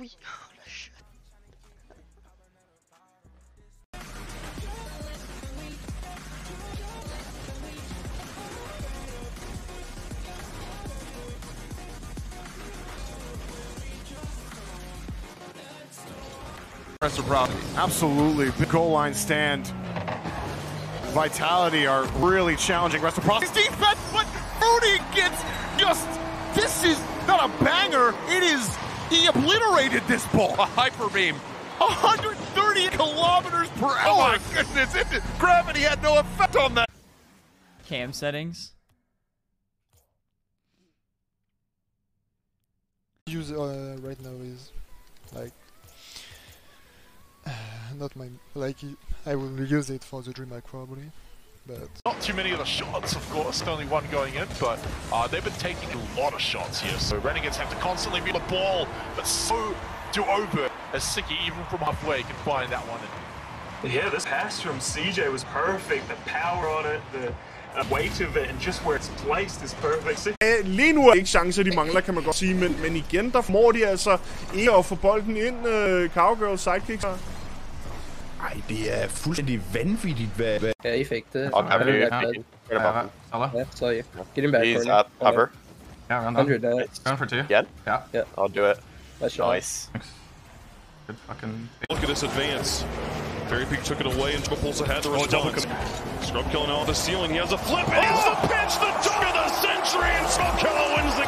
oui Oh la chute Absolutely. Big goal line stand. Vitality are really challenging Reciprocity's defense, but Fruity gets just. This is not a banger. It is. He obliterated this ball. A hyper beam. 130 kilometers per hour. Oh my goodness, it, gravity had no effect on that. Cam settings. use uh, right now is like not my like I will use it for the DreamHack probably, but Not too many of the shots, of course, only one going in, but uh, they've been taking a lot of shots here. So Renegades have to constantly be on the ball, but so do over as Siki, even from halfway, can find that one. Yeah, this pass from CJ was perfect. The power on it, the weight of it, and just where it's placed is perfect. Øh, Lige nu er det ikke chancer, de mangler, kan man godt sige, men, men igen, der formår de altså ikke at få bolden ind, uh, Cowgirls sidekicks. Ej, det er fuldstændig vanvittigt, hvad... hvad... Yeah, he faked it. I'll cover you. Yeah, Yeah, yeah, yeah, saw you. Get him back. He's corner. at cover. Yeah, run down. 100 uh, Going for two. Again? Yeah. Yeah. I'll do it. Nice shot. Nice. Good fucking. Look at this advance. Fairy Peak took it away and Scrub pulls ahead. The response. Scrub killing out the ceiling. He has a flip. And it's the pitch, the dunk of the century, and Scrub Killa wins the game. That's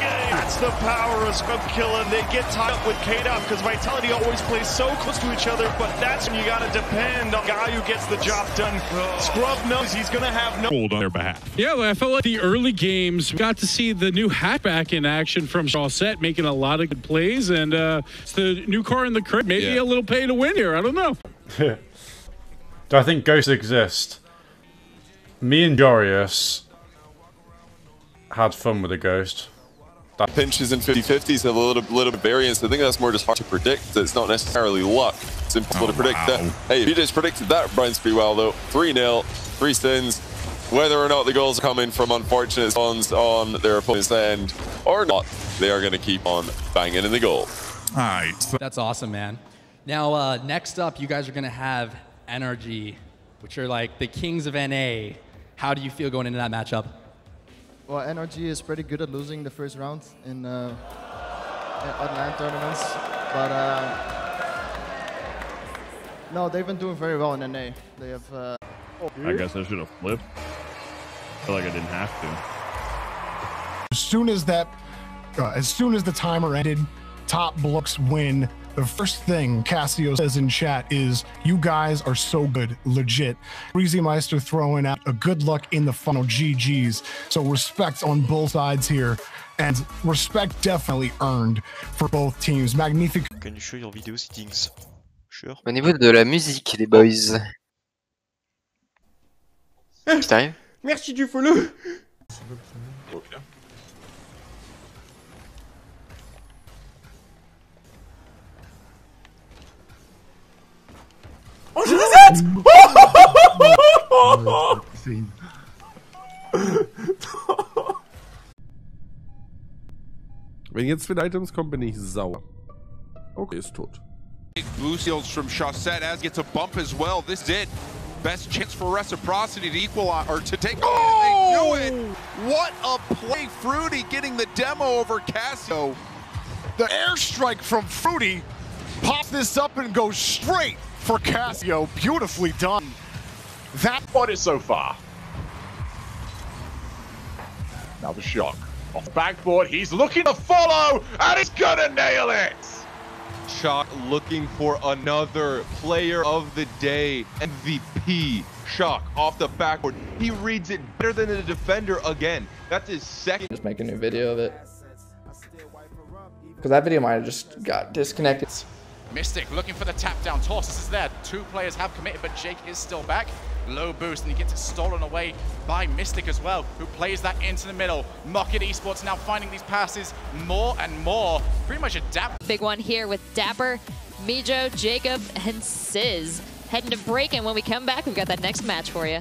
the power of Scrub Killa. They get tied up with Kaydop because Vitality always plays so close to each other, but that's when you got to depend on the guy who gets the job done. Scrub knows he's going to have no hold on their behalf. Yeah, well, I felt like the early games we got to see the new hatchback in action from Chausette making a lot of good plays, and uh, it's the new car in the crib. Maybe Yeah. a little pay to win here. I don't know. Do I think ghosts exist? Me and Dorius had fun with a ghost. Pinches and 50-50s have a little, little bit of variance. I think that's more just hard to predict. It's not necessarily luck. It's impossible to predict that. Hey, if you just predicted that, Brian pretty well, though. 3-0, three stins. Whether or not the goals are coming from unfortunate ones on their opponent's end or not, they are going to keep on banging in the goal. Alright. That's awesome, man. Now, uh, next up, you guys are going to have NRG, which are like the kings of NA. How do you feel going into that matchup? Well NRG is pretty good at losing the first round in uh, at LAN tournaments, but uh, no, they've been doing very well in NA. They have. Uh, I guess I should have flipped. I feel like I didn't have to. As soon as that, uh, as soon as the timer ended, top blocks win. The first thing Cassio says in chat is, "You guys are so good, legit." Breezy Meister throwing out a good luck in the final GGs. So respect on both sides here, and respect definitely earned for both teams. Magnific. Can you show your video settings? Sure. Au niveau de la musique, les boys. Eh, T'arrives Merci du follow. Oh, je Wenn jetzt mit Items kommt, bin ich sauer. Okay, ist tot. Blue Seals from Chausette as gets a bump as well. This is it. Best chance for reciprocity to equalize or to take. Oh, they do it! Oh! What a play, Fruity getting the demo over Casio. The airstrike from Fruity pops this up and goes straight for Cassio. Beautifully done. That What is so far? Now the shock. Off the backboard, he's looking to follow, and he's gonna nail it! Shock looking for another player of the day. MVP. Shock off the backboard. He reads it better than the defender again. That's his second. Just make a new video of it. Because that video might have just got disconnected. Mystic looking for the tap down. Torsos is there. Two players have committed, but Jake is still back. Low boost, and he gets it stolen away by Mystic as well, who plays that into the middle. Mocket Esports now finding these passes more and more. Pretty much adapt. Big one here with Dapper, Mijo, Jacob, and Sizz. Heading to break, and when we come back, we've got that next match for you.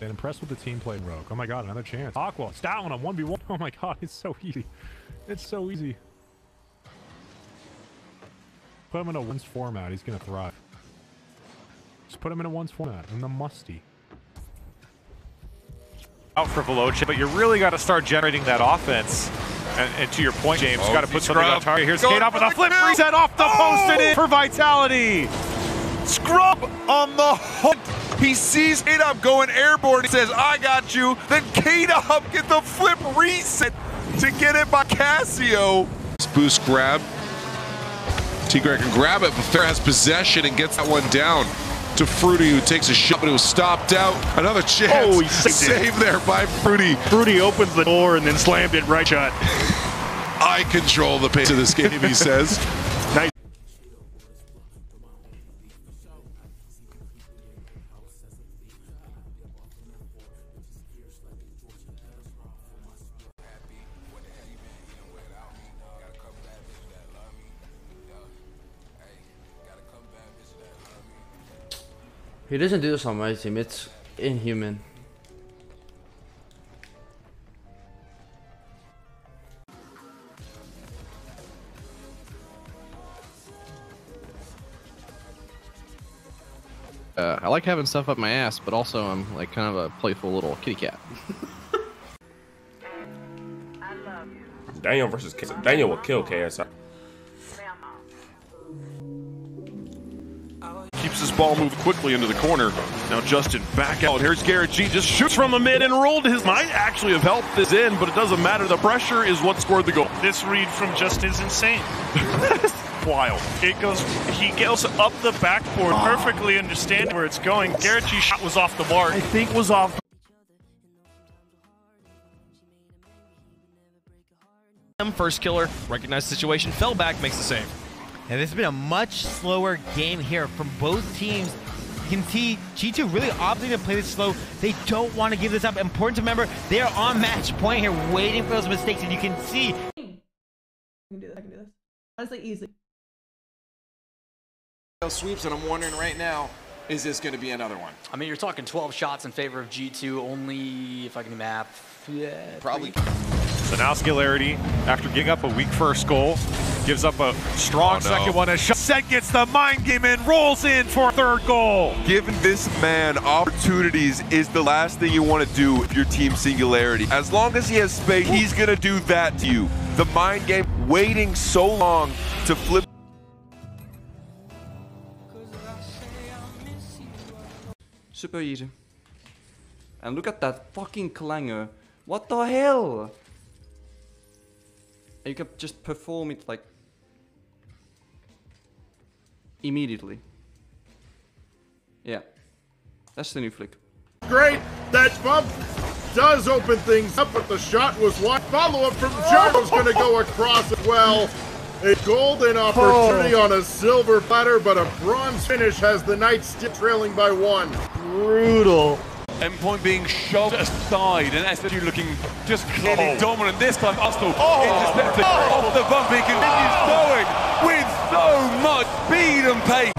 And impressed with the team play Rogue. Oh my god, another chance. Aqua, stout on 1v1. Oh my god, it's so easy. It's so easy. Put him in a ones format, he's gonna thrive. Just put him in a ones format, in the musty. Out for Veloce, but you really got to start generating that offense. And, and to your point, James, Oh, got to put something on Scrub. target. Here's Going Kaydop with a the flip kill. reset off the post and in oh! for Vitality. Scrub on the hook. He sees Kaydop going airborne. He says, I got you. Then Kaydop get the flip reset to get it by Casio. Boost grab. Tigre can grab it, but Fair has possession and gets that one down to Fruity, who takes a shot, but it was stopped out. Another chance. Oh, he saved it. Save there by Fruity. Fruity opens the door and then slammed it right shot. I control the pace of this game, he says. He doesn't do this on my team. It's inhuman. Uh, I like having stuff up my ass, but also I'm like kind of a playful little kitty cat. Daniel versus KSI. Daniel will kill KSI. Keeps his ball moved quickly into the corner. Now Justin back out. Here's Garrett G. Just shoots from the mid and rolled his. Might actually have helped this in, but it doesn't matter. The pressure is what scored the goal. This read from Justin is insane. Wild. It goes, he goes up the backboard, ah. perfectly understand where it's going. Garrett G's shot was off the mark. I think was off. Firstkiller, recognized the situation, fell back, makes the save. And this has been a much slower game here from both teams. You can see G2 really opting to play this slow. They don't want to give this up. Important to remember, they are on match point here, waiting for those mistakes, and you can see. I can do this. I can do this. Honestly, easy. Sweeps, and I'm wondering right now, is this going to be another one? I mean, you're talking 12 shots in favor of G2, only, if I can do math, yeah, Probably. So now Singularity, after giving up a weak first goal, gives up a strong Oh, no. second one. And Set gets the mind game and rolls in for a third goal. Giving this man opportunities is the last thing you want to do if your team singularity. As long as he has space, he's going to do that to you. The mind game, waiting so long to flip. Super easy. And look at that fucking clanger. What the hell? You can just perform it like immediately. Yeah. That's the new flick. Great. That bump does open things up, but the shot was wide. Follow up from Jarno's going to go across as well. A golden opportunity oh. on a silver platter, but a bronze finish has the Knights still trailing by one. Brutal. Endpoint being shoved aside, and SSU looking just clearly Oh. dominant. This time, Arsenal oh. intercepted oh. off the bump. He continues going with so much speed and pace.